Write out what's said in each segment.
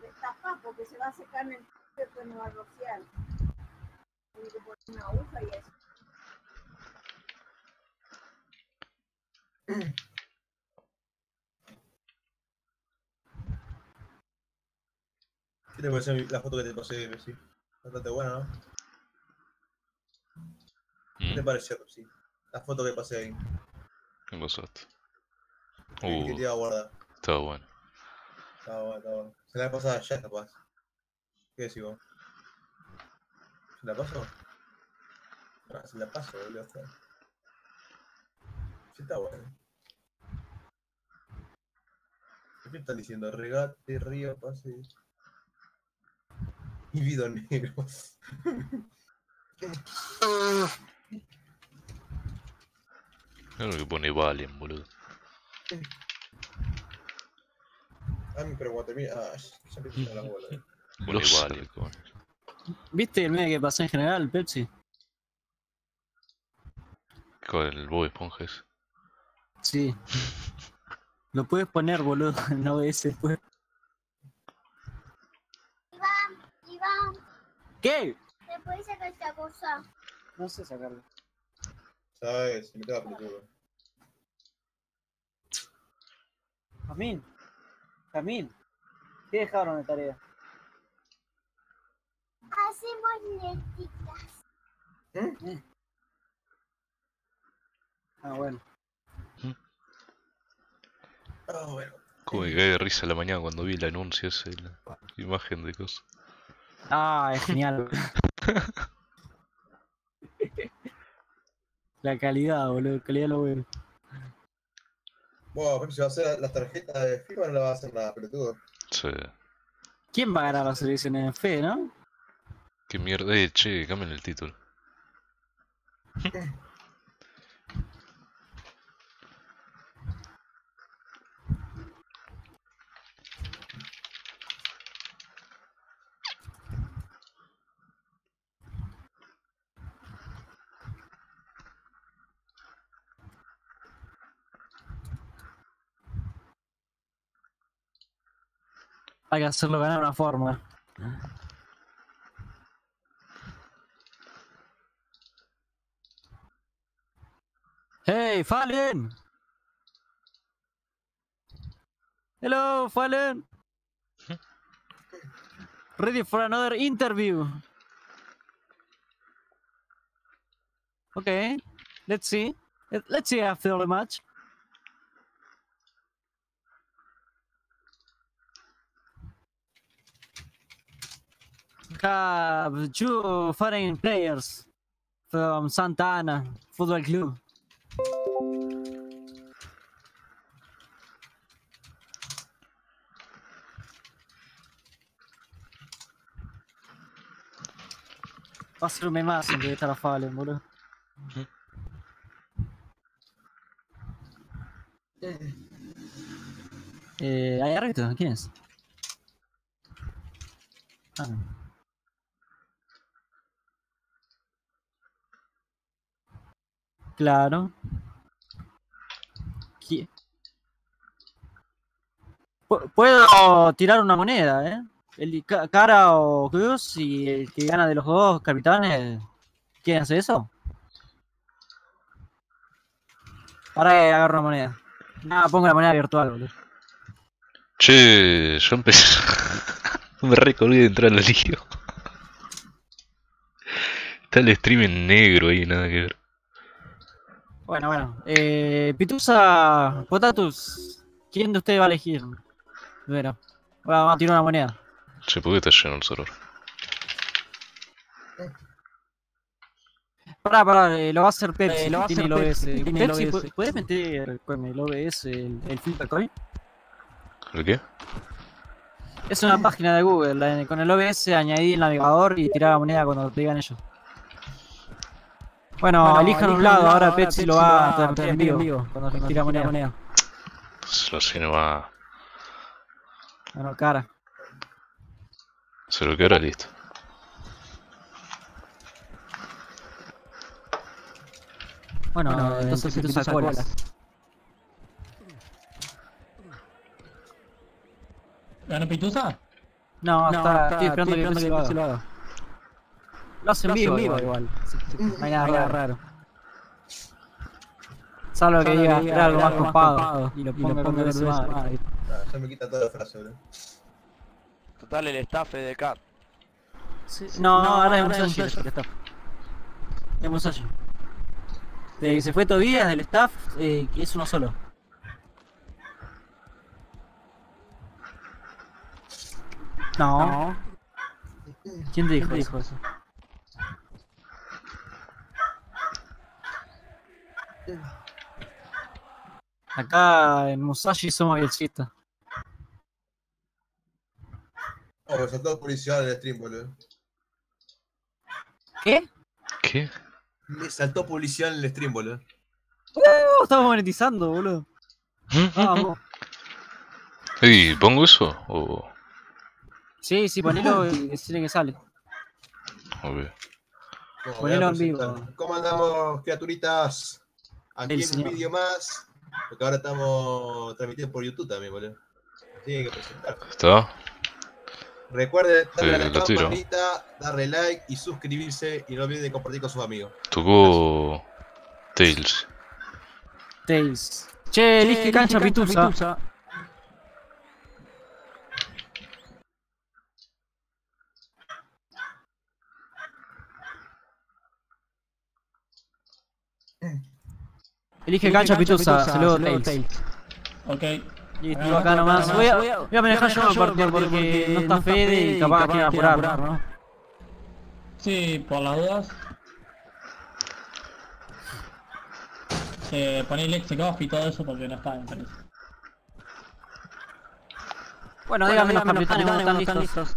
destapar porque se va a secar en el después no va a rociar. Tiene que poner una aguja y eso. ¿Qué te parece la foto que te pasé, Messi? Bastante buena, ¿no? ¿Qué te ¿Mm? pareció, sí? La foto que pasé ahí. ¿Qué pasaste? Que- que te Uh, iba a guardar. estaba bueno. Estaba bueno, estaba bueno. Se la pasada ya, capaz. ¿Qué decís vos? ¿Se la paso? Ah, se la paso, boludo. está. Sí, está bueno. ¿Qué están diciendo? Regate, río, pase. Y vido negro. Mira lo que pone Valiant, boludo. Ah, pero Guatemala. Ah, ya me puse la bola. eh. Valiant, coño. ¿Viste el medio que pasó en general, Pepsi? Con el Bob Esponja ese. Sí. Lo puedes poner, boludo, en OBS después. Iván, Iván, ¿Qué? ¿te puedes sacar esta cosa? No sé sacarlo. ¿Sabes? Se me queda peludo. Jamín. Jamín. ¿Qué dejaron de tarea? Hacemos lentitas. Ah, bueno. Ah, bueno. Como me cae de risa la mañana cuando vi el anuncio ese, la imagen de cosas. Ah, es genial. La calidad, boludo. Calidad lo bueno. Pepsi va a hacer las tarjetas de FIFA o no la va a hacer nada, pelotudo. Sí. ¿Quién va a ganar las elecciones en fe, no? Qué mierda. Eh, che, cambien el título. Hay que hacerlo ganar una forma. Hey, Fallen! Hello, Fallen! Ready for another interview. Okay, let's see. Let- Let's see after the match. Have two foreign players from Santa Ana Football Club. Va a ser un memazo en vez de estar a Fallen, boludo. Eh, ¿Hay árbitro? ¿Quién es? Ah, Claro. ¿Qui- Pu- Puedo tirar una moneda, ¿eh? El ca- cara o cruz y el que gana de los dos capitanes. ¿Quieren hacer eso? Para que agarro una moneda. Nada, pongo la moneda virtual, boludo. Che, yo empecé. me recolgué de entrar al lío. Está el stream en negro ahí, nada que ver. Bueno, bueno. Eh, Pitusa, Potatus, ¿quién de ustedes va a elegir? Bueno, vamos a tirar una moneda. Che, ¿por qué está lleno el server? Pará, pará, eh, lo va a hacer Pepsi, Eh, lo va a tiene hacer el OBS. Pepsi, tiene el Pepsi, OBS. ¿pu- ¿puedes meter con el OBS el, el Flipper Coin? ¿El qué? Es una página de Google, la- con el OBS añadí el navegador y tirar la moneda cuando te digan ellos. Bueno, Bueno, elijan un lado, ahora Pepsi lo va va a en vivo vivo, cuando tira moneda. Se lo sé nomás. Bueno, cara. Se lo queda listo. Bueno, Bueno, entonces entonces Pitusa Pitusa colas. colas. ¿Ganó Pitusa? No, No, está, está- estoy esperando estoy que esperando Pepsi que lo Pepsi haga. Lo hace en Lo hace vivo, en vivo igual. igual. No hay nada Nada raro. raro. Salvo que diga, era algo más copado. Y lo Y ponga lo ponga su madre. madre. Ah, ya me quita toda la frase, boludo. Total, el staff es de Cap. Sí, No, No, ahora es Musashi. El staff. Es Musashi. Desde que se fue Tobías del staff, eh, es uno solo. No. No. ¿Quién te dijo, ¿Quién te eso? dijo eso? Acá en Musashi somos bielcistas. Oh, me saltó publicidad en el stream, boludo. ¿Qué? ¿Qué? Me saltó publicidad en el stream, boludo. Uh, estamos monetizando, boludo. Vamos. ¿Y pongo eso? O... Sí, sí, ponelo y decirle que sale. Bueno, Ponelo en vivo. ¿Cómo andamos, criaturitas? Aquí en un vídeo más. Porque ahora estamos transmitiendo por YouTube también, boludo. Tiene que presentar. ¿Está? Recuerden darle Eh, a la campanita, darle like y suscribirse. Y no olviden de compartir con sus amigos. Tocó... Tails. Tails. Che, elige cancha pitusa. Elige cancha pitusa, saludo Tails. Ok. Listo, Ah, acá nomás. Voy a, voy a manejar yo el partido porque no está Fede y capaz que quieren apurar, ¿no? Sí, por las dudas. Eh, poné Lexicov y todo eso porque no está, me parece. Bueno, díganme los capitanes cuando están listos.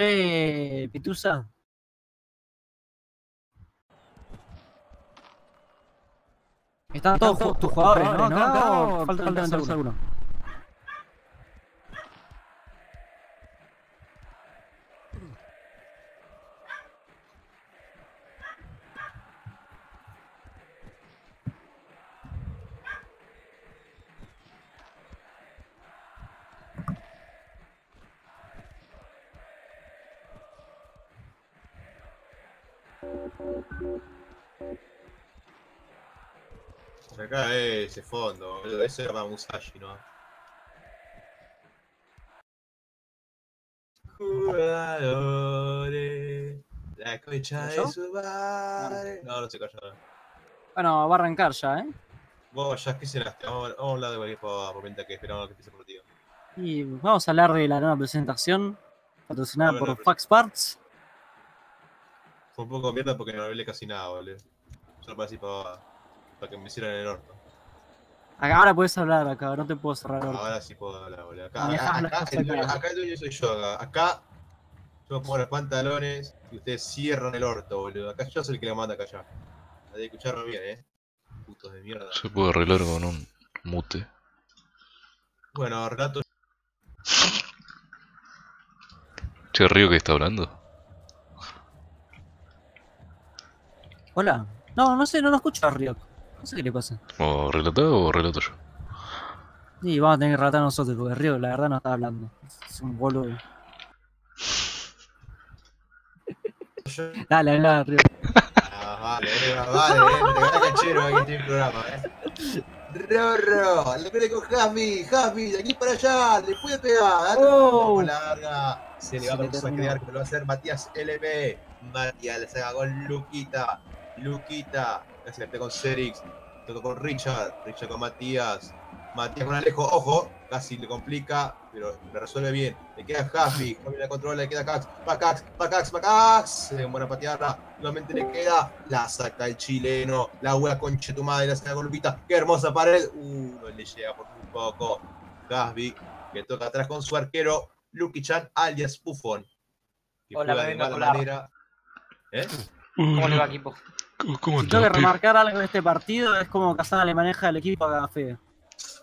Che, Pitusa. Están todos tus jugadores, ¿no? Acá, o falta entrar alguno. Acá es ese fondo, boludo. Eso era para Musashi, ¿no? Jugadores, la concha de su madre. No, no se cayó. no. Bueno, va a arrancar ya, ¿eh? Vos ya, ¿qué cenaste? Vamos, vamos a hablar de cualquier pavada por mientras que esperamos que empiece el partido. Y vamos a hablar de la nueva presentación patrocinada Bueno, por Fax Parts. Fue un poco mierda porque no hablé casi nada, boludo. Solo para decir pavada. Para que me hicieran el orto. Acá- Ahora puedes hablar acá, no te puedo cerrar el orto. Ahora sí puedo hablar, boludo. Acá, Manejás acá, acá, el dueño, acá. el dueño soy yo. Acá, acá yo me pongo los pantalones y ustedes cierran el orto, boludo. Acá yo soy el que la manda acá allá. Hay que escucharlo bien, eh. Putos de mierda. Se puede arreglar con un mute. Bueno, relato. Che, Río que está hablando. Hola. No, no sé, no lo escucho a Ryok. No sé qué le pasa. ¿O relatado o relato yo? Y vamos a tener que relatar nosotros, porque Ryok la verdad no está hablando. Es un boludo. Yo- Dale, habla Ryok. Ah, vale, eh, vale, eh. Canchero aquí en el programa, eh. Rorro, le pele con Jasmine, Jasmine, de aquí para allá, le puede pegar, Oh. larga. Se le va a crear que lo va a hacer Matías LB. Matías le saca con Luquita, Luquita, casi le pega con Serix, toca con Richard, Richard con Matías, Matías con Alejo, ojo, casi le complica, pero le resuelve bien. Le queda Jasmine, Jasmine la controla, le queda Cax, va Cax, va Cax, va Cax, se demora a patearla, nuevamente le queda, la saca el chileno, la hueá conche tu madre, la saca con Lupita, qué hermosa pared, uh, no le llega por un poco. Gasby, que toca atrás con su arquero, Lucky Chan alias Buffon. Que Hola, juega de mala manera. ¿Eh? ¿Cómo le va, equipo? ¿Cómo, Si tengo que remarcar algo de este partido, es como Casada le maneja el equipo a Fede.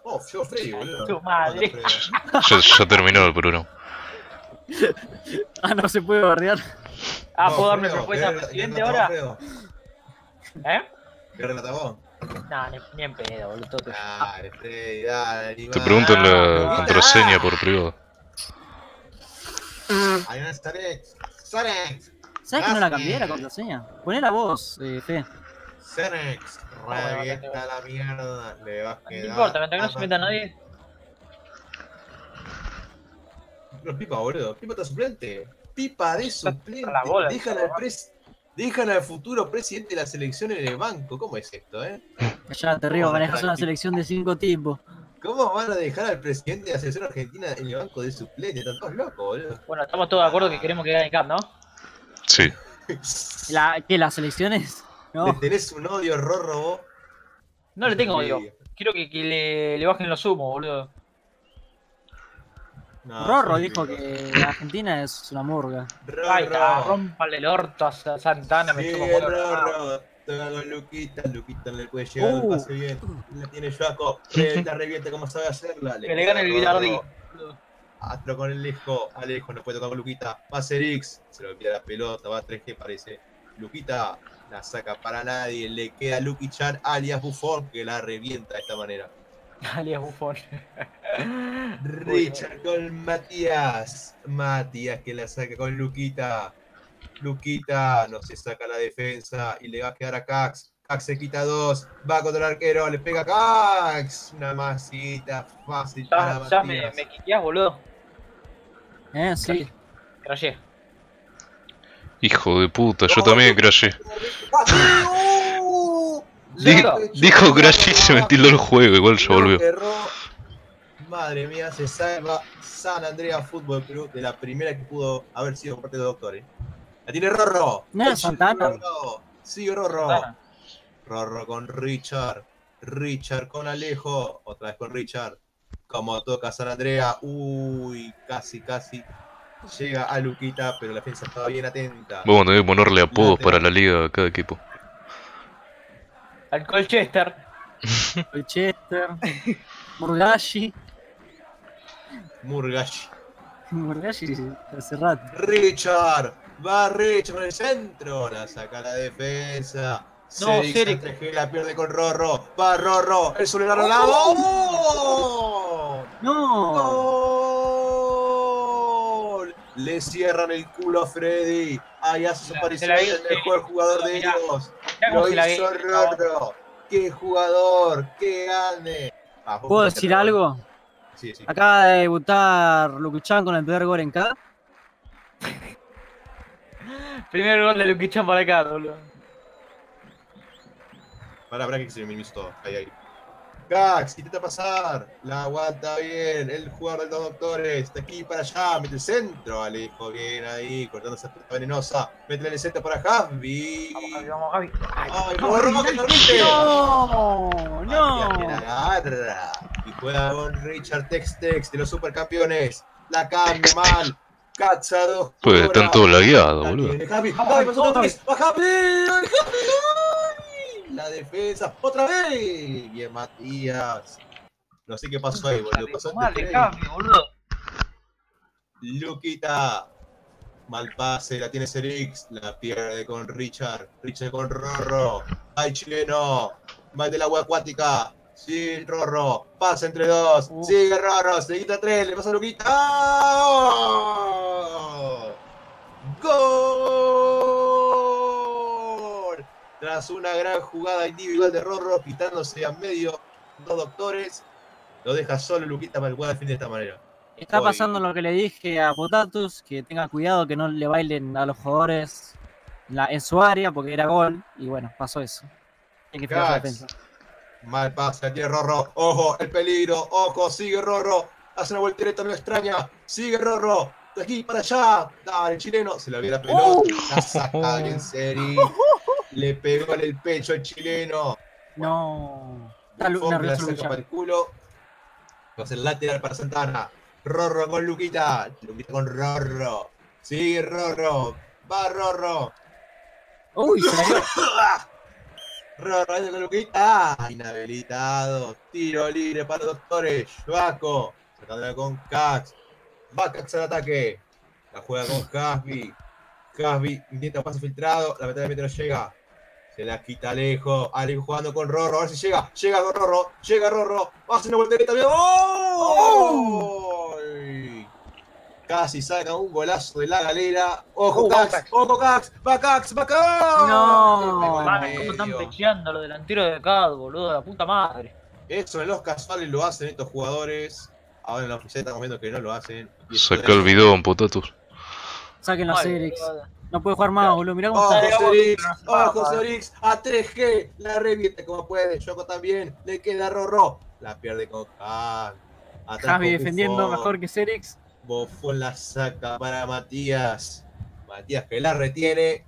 Oh, yo Freddy, boludo. Tu madre. Ya, ya terminó el programa. Ah, no se puede bardear. Ah, No, ¿puedo dar mi Fredo, propuesta al ¿qué- presidente ahora? ¿Eh? ¿Qué relataba? No, ni, ni en pedo, boludo. Dale, Freddy, dale, Te preguntan Ah, la contraseña por privado. Ahí va Sarex. Sarex. ¿Sabes que no la cambié la contraseña? Poné la voz, eh, Fede. Cenex, revienta la mierda, le vas a No quedar. importa, mientras que no se meta nadie. Los Pipa, boludo. Pipa está suplente. Pipa de suplente. la bola, Dejan al, pres... Dejan al futuro presidente de la selección en el banco. ¿Cómo es esto, eh? Ya te río, manejas una selección de cinco tipos. ¿Cómo van a dejar al presidente de la selección argentina en el banco de suplente? Están todos locos, boludo. Bueno, estamos todos de acuerdo que queremos que gane Cap, ¿no? Sí. ¿La, ¿Qué, las selecciones? Le No. tenés un odio rorro vos. No le tengo odio. Quiero que, que le, le bajen los humos, boludo. No, Rorro dijo que Argentina es una murga. Ahí está, Rorro. rómpale el orto a Sa- Santana, me Sí, chupa huevo. Rorro. Con Luquita, Luquita no le puede llegar Uh. el pase bien. La tiene Joaco, re- la revienta como sabe hacerla. Que le gane el Bilardi. Astro con el Alejo, Alejo no puede tocar con Luquita. Va a ser X, se lo envía la pelota, va a 3G parece. Luquita la saca para nadie, le queda Lucky Chan alias Buffon que la revienta de esta manera. Alias Bufón. Richard con Matías. Matías que la saca con Luquita. Luquita no se saca la defensa y le va a quedar a Cax. Cax se quita dos. Va contra el arquero. Le pega a Cax. Una masita fácil para Ya, ya me, Matías. me quiqueás, boludo. Eh, sí. Crashé. Hijo de puta, yo también crashé. Dijo la Crash y se ventiló el juego, igual ya Lo volvió. Madre mía, se salva San Andrea Fútbol Club de la primera que pudo haber sido parte de los doctores. La tiene Rorro. No Santana. Rorro. Sí, Rorro. Santana. Rorro con Richard. Richard con Alejo. Otra vez con Richard. Como toca San Andrea. Uy, casi, casi. Llega a Luquita, pero la defensa estaba bien atenta. Tener que ponerle apodos para la liga a cada equipo. Al Colchester. Chester. Murgashi. Murgashi. Murgashi hace rato. Richard, va Richard con el centro, la saca la defensa. No, Cedric la pierde con Rorro, va Rorro, el soledad al lado. ¡Oh! No. ¡Gol! Le cierran el culo a Freddy. Ahí hace su aparición el hizo, mejor jugador de mirá. ellos. Mirá Lo hizo. Rorro. ¡Qué jugador! ¡Qué grande! Ah, ¿Puedo decir algo? Sí, sí. Acaba de debutar Lukuchan con el primer gol en K. Primer gol de Luquichan para acá, boludo. Para, para que se minimice todo. Ahí, ahí. Gax, intenta pasar. La aguanta bien. El jugador de los doctores. De aquí para allá. Mete el centro. Alejo bien ahí. Cortando esa pelota venenosa. Mete el centro para Javi. Vamos, Javi, vamos, Javi. Ay, ¡Ay, no, no, que agarra. Y juega con Richard Tex Tex de los supercampeones. La cambia mal. Cacha dos. por Pues están todos lagueados, La boludo. Javi, Javi, pasó vamos, otra vez. ¡Va Javi! La defensa, otra vez. Bien, Matías. No sé qué pasó ahí, boludo. Pasó Mal cambio, boludo. Luquita. Mal pase, la tiene Serix. La pierde con Richard. Richard con Rorro. ¡Ay, chileno! Va del agua acuática. Sí, Rorro. Pasa entre dos. Uh. Sigue Rorro. Se quita tres. Le pasa a Luquita. ¡Oh! ¡Gol! Tras una gran jugada individual de Rorro, quitándose a medio dos doctores, lo deja solo Luquita para jugar al fin de esta manera. Está Hoy- pasando lo que le dije a Potatus, que tenga cuidado que no le bailen a los jugadores en, la- en su área, porque era gol, y bueno, pasó eso. Tiene que la defensa. Mal pase, tiene Rorro. Ojo, el peligro. Ojo, sigue Rorro. Hace una voltereta, no extraña. Sigue Rorro. De aquí para allá. Dale, el chileno. Se la vio la pelota. La saca bien serio. Le pegó en el pecho al chileno. No. Buffon la saca para el culo. Va a ser lateral para Santana. Rorro con Luquita. Luquita con Rorro. Sigue Rorro. Va Rorro. Uy. Rorro ahí con Luquita. Inhabilitado. Tiro libre para los doctores. Vasco. Sacándola con Cax. Va Cax al ataque. La juega con Hasby. Hasby intenta pase filtrado. Lamentablemente no llega. Se la quita Alejo. Alejo jugando con Rorro. A ver si llega. Llega con Rorro. Llega Rorro. Hace una voltereta. bien. ¡Oh! Casi saca un golazo de la galera. Ojo, Uh, Cax. Cax. Ojo, Cax. Va Cax. Va Cax. No. Man, ¿Cómo están pecheando los delanteros de CAD, boludo? La puta madre. Eso en los casuales lo hacen estos jugadores. Ahora en la oficial estamos viendo que no lo hacen. Saca el bidón, potatus. Saquen Cerex. boludo. No puede jugar más, boludo. Mirá cómo Ojo, está. Serix, ojo, padre. Serix, a 3G, la revierte como puede, Yoko también, le queda Rorro, la pierde con Khan. Atrás Javi defendiendo mejor que Cerex. Bofón la saca para Matías. Matías que la retiene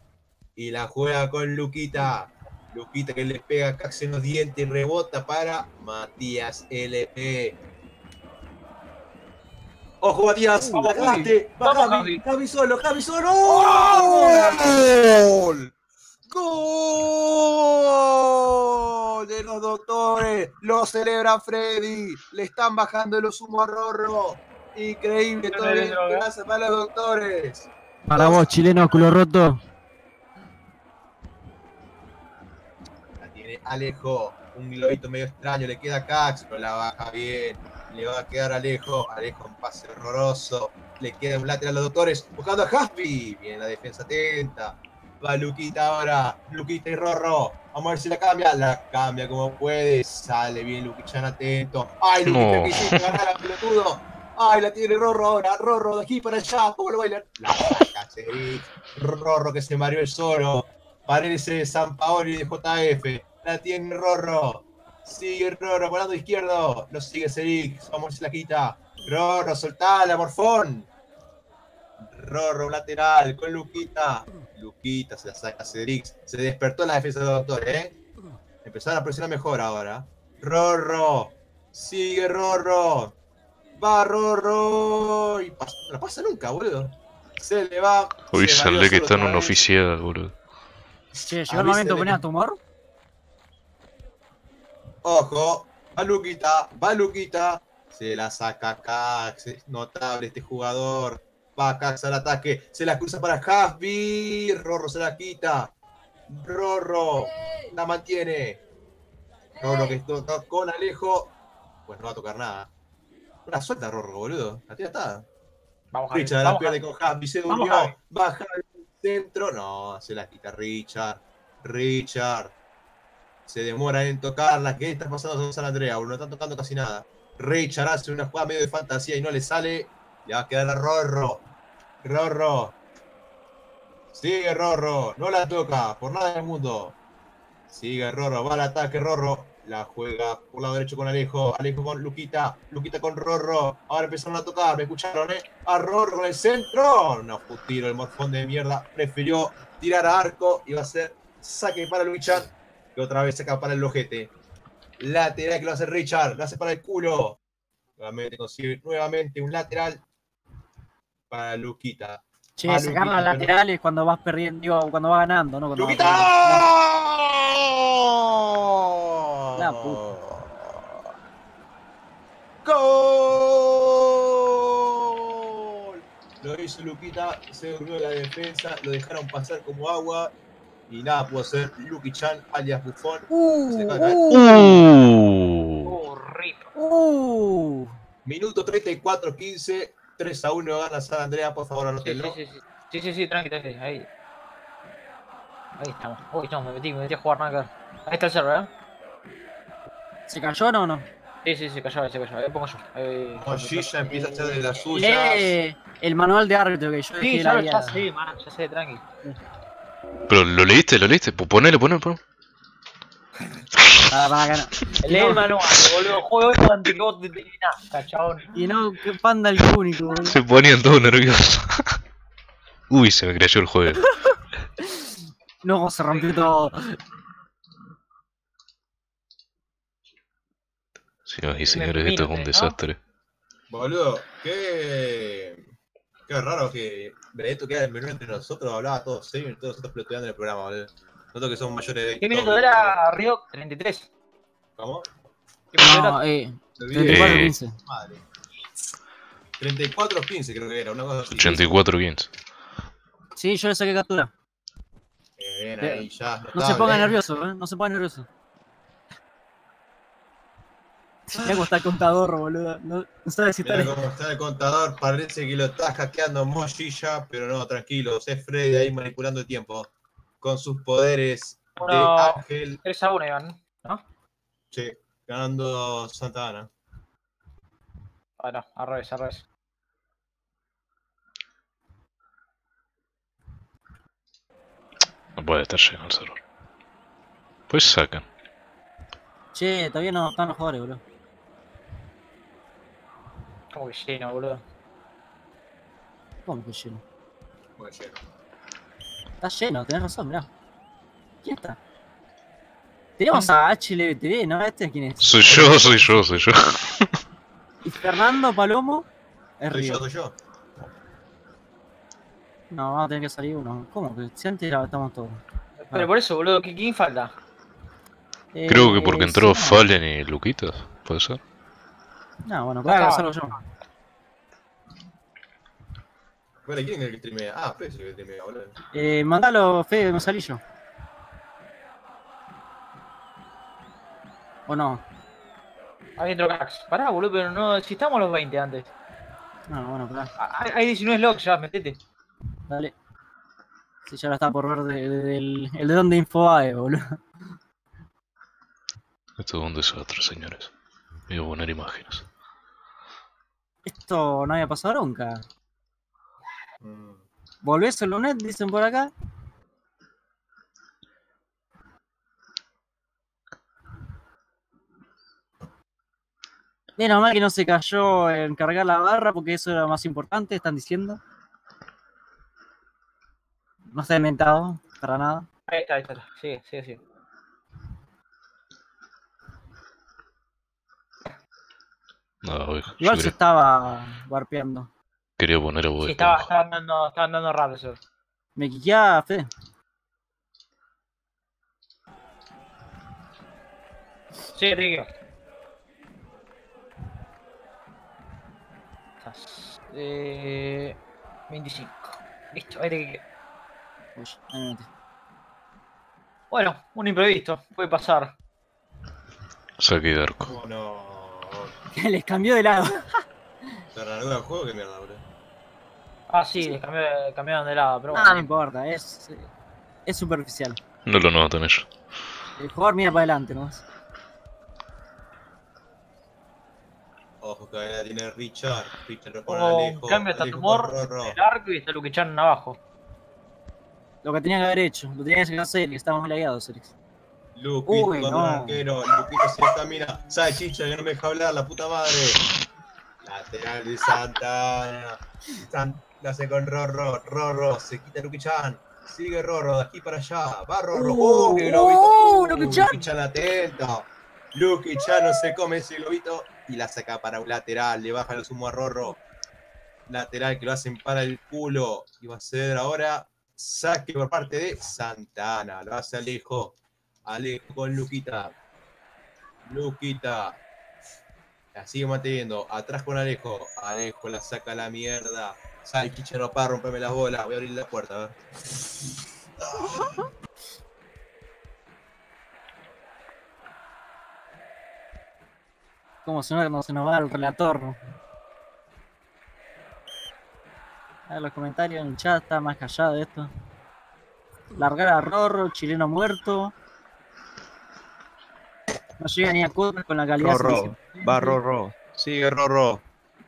y la juega con Luquita. Luquita que le pega casi en los dientes y rebota para Matías LP. Ojo Matías, Vamos, la cagaste. Va Vamos, Javi, Javi. Solo, Javi solo. ¡Gol! ¡Gol! De los doctores, lo celebra Freddy, le están bajando los humos a Rorro. Increíble, todo bien, gracias para los doctores. Para vos, chileno, culo roto. La tiene Alejo, un globito medio extraño, le queda a Cax, pero la baja bien. Le va a quedar a Alejo, Alejo un pase horroroso. Le queda un lateral a los doctores, buscando a Haspi. Viene la defensa atenta. Va Luquita ahora, Luquita y Rorro. Vamos a ver si la cambia. La cambia como puede. Sale bien Luquichan atento. ¡Ay, Luquita No. que hiciste ganar al pelotudo! ¡Ay, la tiene Rorro ahora! Rorro de aquí para allá. ¿Cómo lo bailan? La saca. Rorro que se mareó el solo. Parece de San Paolo y de JF. La tiene Rorro. Sigue Rorro, volando izquierdo. Lo sigue Cedric. Vamos a ver si la quita. Rorro, soltala, morfón. Rorro, lateral con Luquita. Luquita se la saca Cedric. Se despertó la defensa del doctor, ¿eh? Empezaron a presionar mejor ahora. Rorro. Sigue Rorro. Va Rorro. Y pas- no pasa nunca, boludo. Se le va. Uy, sale que está en un oficial, boludo. Che, llegó el momento de poner a tumor. Ojo, va Luquita, va Luquita. Se la saca Cax, es notable este jugador. Va Cax al ataque, se la cruza para Hasby. Rorro se la quita. Rorro la mantiene. Rorro que toca con Alejo. Pues no va a tocar nada. Una suelta Rorro, boludo. La tía está. Vamos, Javi. Richard la Vamos, pierde Javi. con Hasby, se durmió. Javi. Baja al centro. No, se la quita Richard. Richard. Se demora en tocarla. ¿Qué está pasando con San Andrea? No está tocando casi nada. Richard hace una jugada medio de fantasía y no le sale. Le va a quedar a Rorro. Rorro. Sigue Rorro. No la toca. Por nada del mundo. Sigue Rorro. Va al ataque Rorro. La juega por lado derecho con Alejo. Alejo con Luquita. Luquita con Rorro. Ahora empezaron a tocar. ¿Me escucharon, eh? A Rorro con el centro. No fue tiro. El morfón de mierda. Prefirió tirar a arco. Y va a ser saque para Luichan. Que otra vez saca para el ojete. Lateral que lo hace Richard. Lo hace para el culo. Nuevamente consigue nuevamente un lateral para Luquita. Che, Va sacar Luquita, pero- laterales cuando vas perdiendo, digo, cuando vas ganando, ¿no? Cuando ¡Luquita! La puta. ¡Gol! Lo hizo Luquita, se durmió la defensa, lo dejaron pasar como agua y nada pudo hacer Lucky Chan alias caer. Uh. Uh. Uh, Minuto 34, 15, 3 a 1 gana San Andrea, por favor Sí, anótenlo. sí, sí, sí. Sí, sí, sí, tranqui, tranqui. Ahí. Ahí estamos. Uy, no, me metí, me metí a jugar nada Ahí está el server, ¿eh? ¿se cayó o no? Sí, sí, se cayó, se cayó. Ahí pongo yo. Ahí, ya empieza a hacer de las suyas. Lee el manual de árbitro que yo dejé Sí, ya, ya sé, man, ya sé, tranqui. Pero lo leíste, lo leíste. Pues para que no- Lee el manual, boludo. Juego esto anticote de nada, chabón. Y no, que panda el único, boludo. Se ponían todos nerviosos. Uy, se me creyó el juego. No, se rompió todo. Señoras y señores, esto es un desastre. Boludo, qué. Qué raro que Benedetto queda en menú entre nosotros, hablaba todo serio y todos nosotros peloteando en el programa, boludo. Nosotros que somos mayores de ¿Qué minuto era Río? 33. ¿Cómo? ¿Qué minuto No, era? eh, Me olvidé. 34 Eh, 15. Madre. 34-15 creo que era, una cosa así. 84-15. Sí, yo le saqué captura. Bien, bien, ahí ya. No se ponga nervioso, ¿eh? No se ponga nervioso. Mira cómo está el contador, boludo. No, no sabe si está... Mira cómo está el contador, parece que lo está hackeando Moshi ya, pero no, tranquilos, es Freddy ahí manipulando el tiempo. Con sus poderes de Uno- ángel, 3 a 1 iban, ¿no? che, ganando Santa Ana. Ah, no, al revés, al revés. No puede estar lleno el server. Pues sacan. Che, todavía no están los jugadores, boludo. Como que lleno, boludo. ¿Cómo que lleno? Muy lleno. Está lleno, tenés razón, mirá. ¿Quién está? Tenemos a HLBTV, ¿no? ¿Este quién es? Soy yo, soy yo, soy yo. Y Fernando Palomo es Soy yo, Río. soy yo. No, vamos a tener que salir uno. ¿Cómo? Que si antes era- estamos todos. Pero por eso, boludo, ¿qué- ¿quién falta? Creo que porque Eh, entró sí, Fallen y Luquitas, ¿puede ser? No, bueno, claro, Ah. salgo yo. Bueno, ¿quién es el que streamea? Ah, Freddy es el que streamea, boludo. Eh, mandalo, Fede, me salí yo. ¿O no? Ahí entró cracks. Pará, boludo, pero no, si estamos los 20 antes. No, bueno, pará. Ah, Hay, hay 19 logs ya, metete. Dale. Sí, ya lo está por ver de- de- del el de donde Infobae, boludo. Esto es un desastre, señores. Voy a poner imágenes. Esto no había pasado nunca. Mm. ¿Volvés el lunes? Dicen por acá. Menos mal que no se cayó en cargar la barra porque eso era más importante, están diciendo. No está inventado, para nada. Ahí está, ahí está. Sigue, sigue, sigue. Ojo. Igual yo se estaba warpeando. quería poner a Bob Sí, estaba, Esponja. estaban dando, estaban dando raro eso. Me quiquea, Fede. Sí. Estás, Eh, 25. Listo, ahí te. Bueno, un imprevisto, puede pasar. Saque de arco. ¿Cómo no? Les cambió de lado. ¿Se reanuda el juego? ¿Qué mierda, boludo? Ah, sí, les cambié- cambiaron de lado, pero No, no bueno. importa, es, es superficial. No lo notan ellos. El jugador mira para adelante nomás. Ojo que ahí la tiene Richard. Richard lo pone Alejo. cambio hasta tumor, el arco y está Luquichan abajo. Lo que tenía que haber hecho, lo tenía que hacer Serix, estamos lagueados, Serix. Lupi Uy, no. arquero. Lupito se camina. Sabe chicha que no me deja hablar, la puta madre. Lateral de Santana. San- La hace con Rorro. Rorro. Se quita Luki-chan. Sigue Rorro de aquí para allá. Va Rorro. Uh, ¡Oh, qué globito! uh. Luki-chan atento. Luki-chan no se come ese globito. Y la saca para un lateral. Le baja el sumo a Rorro. Lateral que lo hacen para el culo. Y va a ser ahora saque por parte de Santana. Lo hace Alejo. Alejo con Luquita. Luquita. La sigue manteniendo. Atrás con Alejo. Alejo la saca a la mierda. Sale Chichero para romperme las bolas. Voy a abrir la puerta, ver. Como se no se nos va el relator. A ver los comentarios en el chat, está más callado esto. Largar a Rorro, chileno muerto. No llega ni a Kudra con la calidad. Rorro, va Rorro. Sigue Rorro.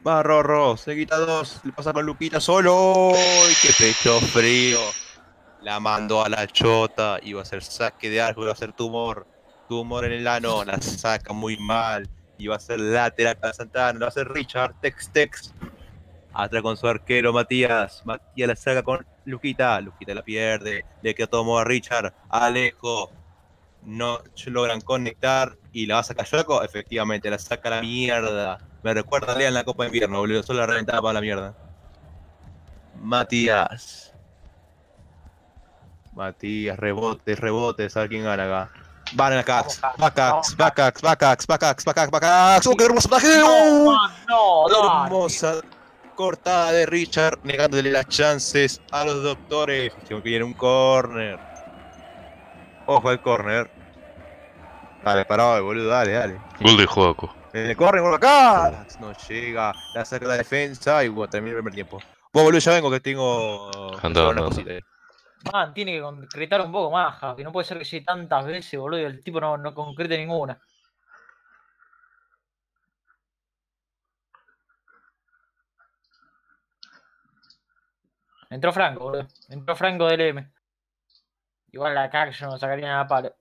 Va Rorro. Se quita dos. Le pasa con Luquita solo. ¡Ay, qué pecho frío! La mandó a la chota. Iba a ser saque de arco. Iba a ser tumor. Tumor en el ano. La saca muy mal. Iba a ser lateral para Santana. Lo hacer Richard. Tex Tex. Atrás con su arquero Matías. Matías la saca con Luquita. Luquita la pierde. Le queda todo modo a Richard. Alejo. No logran conectar. Y la va a sacar Yoko. Efectivamente, la saca a la mierda. Me recuerda a Lea en la Copa de Invierno, boludo. Solo la reventaba para la mierda. Matías. Matías, rebotes, rebotes. A ver quién gana acá. Van acá. Bacax, Bacax, Bacax, Bacax, Bacax, Bacax. ¡Oh, qué hermoso ataque! ¡Oh! No, Qué dale. hermosa cortada de Richard, negándole las chances a los doctores. Que viene un corner. Ojo al corner. Dale, parado, boludo, dale, dale. Gol de Joaco. El corner, gol acá. No llega, la saca la defensa y bueno, termina el primer tiempo. Bueno, boludo, ya vengo que tengo. que una cosita. Man, tiene que concretar un poco más, Javi. No puede ser que llegue tantas veces, boludo, y el tipo no, no concrete ninguna. Entró Franco, boludo. Entró Franco del M. Igual acá yo no sacaría nada palo.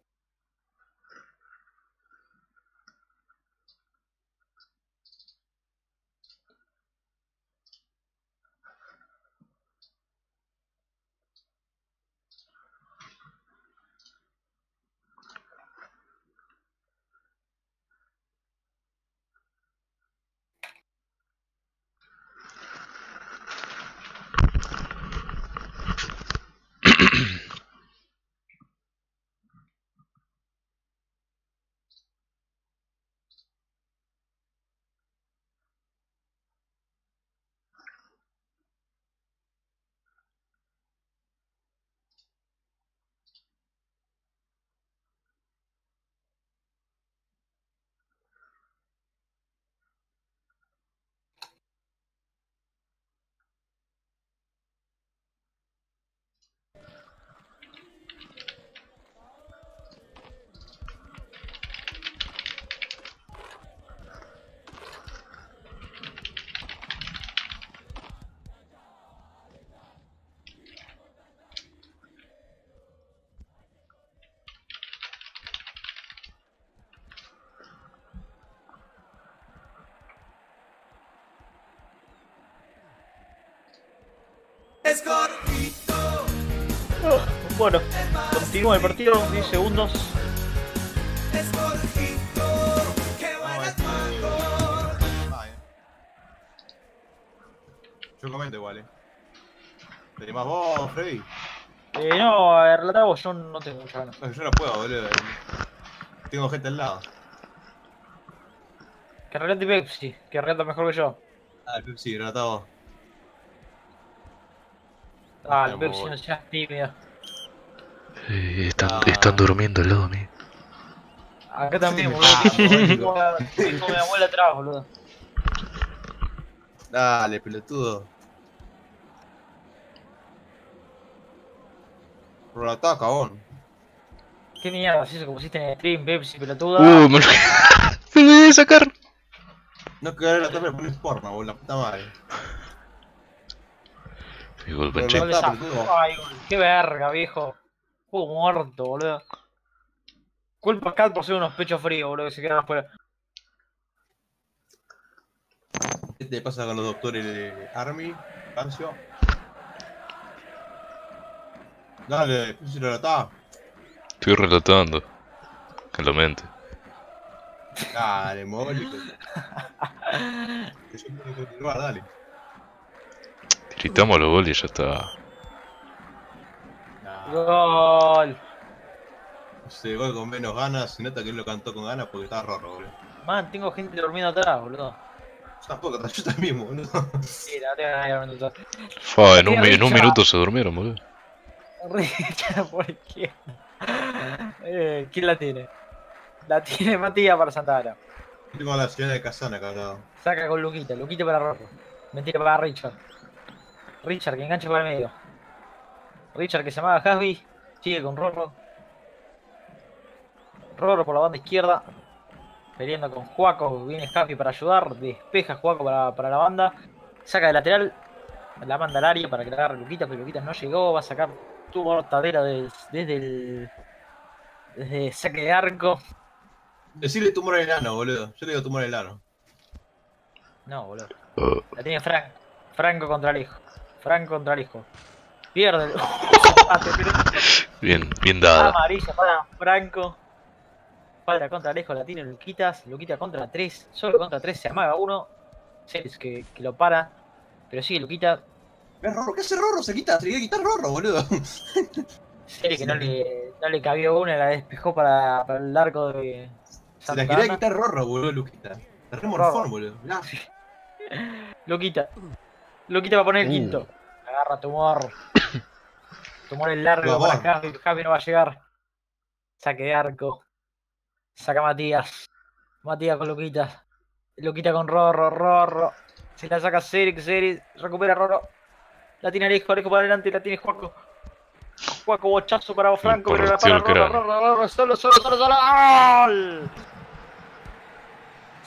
Bueno, continúa el partido, 10 segundos. Yo comento igual, eh. ¿Tenés más vos, Freddy? Eh, no, a ver, relatá vos, yo no tengo muchas ganas. No, yo no puedo, boludo. Tengo gente al lado. Que relate Pepsi, que relata mejor que yo. Ah, el Pepsi, relatá vos. Ah, el. Pepsi no seas tímida. Eh, están, Ah. están durmiendo al lado mío. Acá también, boludo. pasa, Tengo mi abuela atrás, boludo. Dale, pelotudo. Relatá, cagón. ¿Qué mierda es eso que pusiste en el stream, Pepsi, pelotuda? Uh, me lo, me lo voy a sacar. No que relatar, me pones porno, boludo, la puta madre. Mi gol, Pero Panche. Gol de Está, Zap- gol. qué verga, viejo. Juego muerto, boludo. Culpa a Cat por ser unos pechos fríos, boludo, que se quedan afuera. ¿Qué te pasa con los doctores de Army? Cancio. Dale, Pepsi, relatá. Estoy relatando. Mente. Dale, mólico. Que yo tengo que continuar, dale. Gritamos los goles y ya está. Gol. se gol con menos ganas, se nota que él lo cantó con ganas porque estaba raro, boludo. Man, tengo gente durmiendo atrás, boludo. Yo tampoco, yo también, boludo. Sí, la tengo ahí durmiendo atrás. Fa, en un, en un minuto se durmieron, boludo. Richa, ¿por qué? Eh, ¿Quién la tiene? La tiene Matías para Santana. Tengo la ciudad de Casana, cabrón. Saca con Luquita, Luquita para Rorro. Mentira para Richard. Richard que engancha para el medio. Richard que se llama Hasby. Sigue con Rorro. Rorro por la banda izquierda. Peleando con Juaco. Viene Hasby para ayudar. Despeja Juaco para, para la banda. Saca de lateral. La manda al área para que la agarre Luquita. Pero Luquita no llegó. Va a sacar tu mortadera des- desde el. Desde saque de arco. Decirle tumor al enano, boludo. Yo le digo tumor al enano. No, boludo. La tiene Frank. Franco contra el Franco contra el hijo. Pierde. bien, bien dada. amarilla para Franco. espalda contra Alejo, la tiene Luquitas, Luquita contra 3, solo contra 3 se amaga uno, Ceres que, que lo para, pero sigue Luquita, ¿Ves Rorro? ¿Qué hace Rorro? Se quita, se quiere quitar Rorro, boludo. Ceres que no le, no le cabió una, la despejó para, para el arco de Se la quería Ana. quitar Rorro, boludo, Luquita. Remorfón, boludo. Luquita, Luquita va a poner el Uh. quinto, agarra Tumor, Tumor el largo para Javi, Javi no va a llegar, saque de arco, saca Matías, Matías con Luquita, Luquita con Rorro, Rorro, se la saca Cerex, Cerex, recupera Rorro, la tiene Alejo, Alejo para adelante, la tiene Juaco, Juaco bochazo para Franco, pero la para Rorro. Rorro, Rorro, solo, solo, solo, solo, ¡Gol!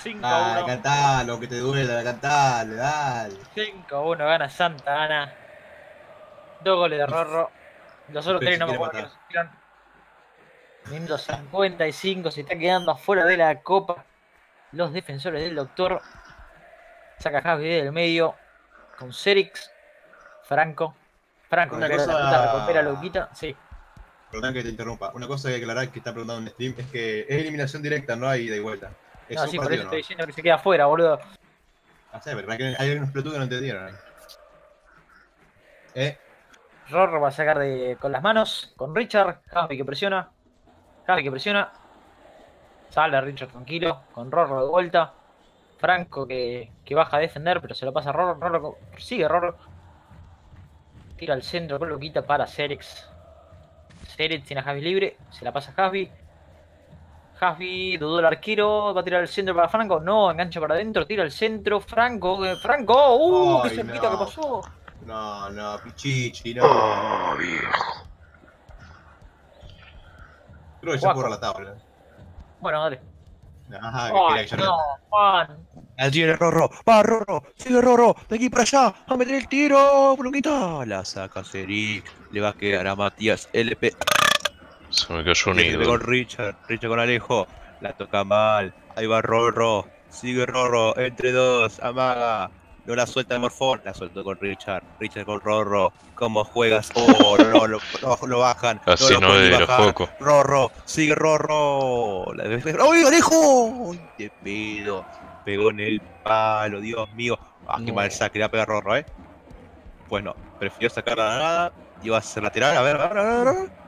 5 Ah, 1. cantalo, que te duela, cantale, dale. 5-1 gana Santa Ana. Dos goles de Rorro. Los otros tres no me acuerdo que matar. nos hicieron. Minuto 55, se está quedando afuera de la copa. Los defensores del doctor. Saca Javi del medio. Con Cerix. Franco. Franco, Una cosa- la recupera a Luquita. Sí. Perdón que te interrumpa. Una cosa que hay que aclarar que está preguntando en stream es que es eliminación directa, no hay ida y vuelta. Es No, sí, por eso ¿no? estoy diciendo que se queda afuera, boludo. Ah, sí, pero hay unos pelotudos que no entendieron. ahí. Eh, Rorro va a sacar de, con las manos, con Richard, Javi que presiona, Javi que presiona, sale Richard tranquilo, con Rorro de vuelta, Franco que, que baja a defender, pero se lo pasa a Rorro, Rorro sigue Rorro, tira al centro con Luquita para Cerex, Cerex tiene a Javi libre, se la pasa a Javi, Javi dudó el arquero, va a tirar el centro para Franco, no, engancha para adentro, tira el centro, Franco, eh, Franco, uh, qué cerquita no. que pasó. no, no, Pichichi, no. Oh, viejo. Creo que ya borra la tabla. Bueno, dale. Ajá, Ay, que yo no, Juan. Al tiene Rorro, va Rorro, sigue Rorro, de aquí para allá, a meter el tiro, Bronquita, la saca Seri, le va a quedar a Matías LP, Se me cayó un Defiende con. Richard, Richard con Alejo, la toca mal, ahí va Rorro, sigue Rorro, entre dos, amaga, no la suelta Morfón, la suelto con Richard, Richard con Rorro, ¿cómo juegas? Oh, no, lo, bajan, lo no. Foco. Rorro, sigue Rorro. La def- ¡Ay, Alejo! ¡Ay, te pedo! Pegó en el palo, Dios mío. Ah, qué No. mal saque, le va a pegar Rorro, ¿eh? Pues no, prefirió sacar la nada. Iba a ser lateral, a ver, a ver, a ver, a ver.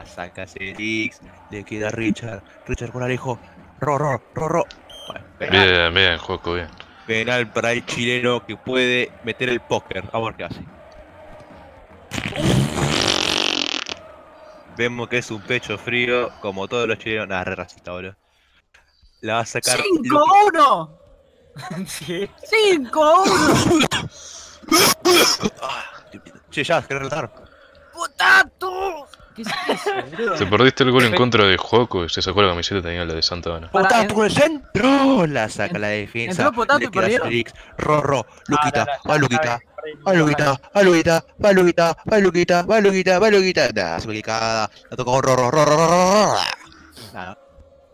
La saca Celix, le queda Richard. Richard con Alejo. Rorro, Rorro. Bueno, penal, Bien, bien, Joco, bien. penal para el chileno que puede meter el póker. Vamos a ver qué hace. Vemos que es un pecho frío, como todos los chilenos. Nada, re racista, boludo. La va a sacar. Luqui- ¡5-1! Sí. ¡5-1! Ah, Che, ya, querés relatar. ¡Potato! ¿Qué es eso? Te perdiste el gol en contra de Joco y se sacó la camiseta tenía la de Santa Ana. Potato con el centro. La saca la defensa. entró Potato y perdieron. Rorro, Luquita, Ah, va Luquita. Va Luquita, va Luquita, va Luquita, va Luquita, va Luquita, va Luquita. Nah, es ubicada. La tocó Rorro, Rorro, Rorro.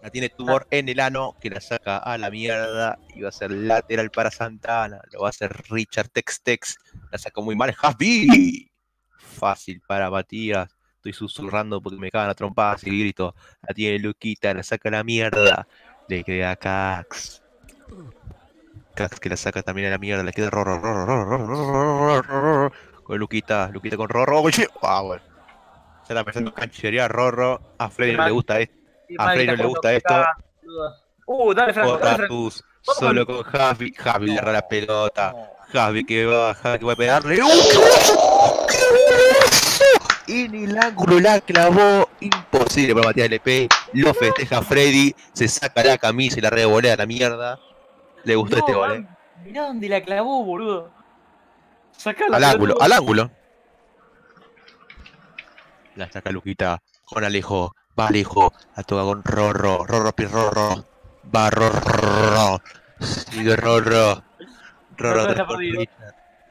La tiene tumor en el ano que la saca a la mierda y va a ser lateral para Santana. Lo va a hacer Richard Tex Tex. La sacó muy mal Javi. Fácil para Matías. Estoy susurrando porque me cagan a trompadas y grito. La tiene Luquita, la saca la mierda. Le queda a Cax. Cax que la saca también a la mierda. Le queda Rorro, Rorro, Rorro, Rorro, Rorro, Rorro, Rorro. Con Luquita, Luquita con Rorro. Ah, bueno. Se la empezando a cancherear Rorro. A Freddy no le gusta esto. A Freddy no le gusta esto. Uh, dale, Franco, dale, solo con Javi. Javi le agarra la pelota. Javi que va, Javi que va a pegarle. En el ángulo la clavó. Imposible para Matías LP. Lo festeja Freddy. Se saca la camisa y la revolea a la mierda. Le gustó No, este gol, eh. Mirá dónde la clavó, boludo. Sacala, Al ángulo, al ángulo. La saca Luquita con Alejo. Va Alejo. La toca con Rorro. Rorro, Pirrorro. Va Rorro. Sigue Rorro. Rorro.